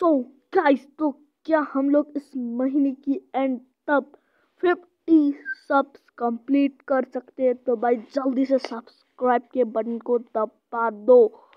So guys तो क्या हम लोग इस महीने की एंड तक फिफ्टी सब्स कंप्लीट कर सकते हैं? तो भाई, जल्दी से सब्सक्राइब के बटन को दबा दो।